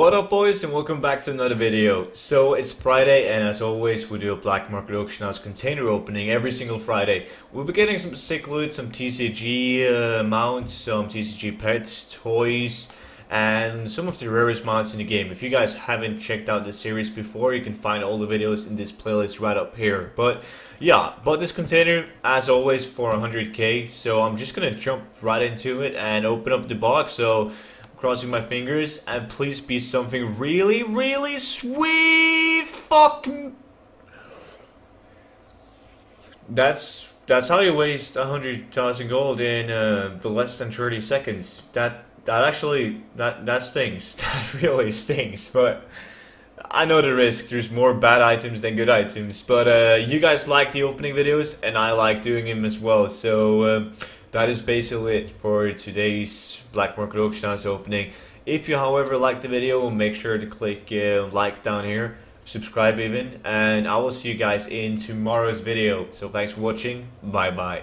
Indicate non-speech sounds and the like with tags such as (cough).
What up boys and welcome back to another video. So it's Friday and as always we do a black market auction house container opening every single Friday. We'll be getting some sick loot, some TCG uh, mounts, some TCG pets, toys and some of the rarest mounts in the game. If you guys haven't checked out this series before you can find all the videos in this playlist right up here. But yeah, bought this container as always for 100k so I'm just gonna jump right into it and open up the box. So crossing my fingers, and please be something really, really sweet. Fucking. That's that's how you waste a hundred thousand gold in uh, the less than thirty seconds. That that actually that that stings. (laughs) That really stings. But I know the risk. There's more bad items than good items. But uh, you guys like the opening videos, and I like doing them as well. So. Uh, that is basically it for today's Black Market Auction House opening. If you however like the video, make sure to click uh, like down here, subscribe even, and I will see you guys in tomorrow's video. So thanks for watching, bye bye.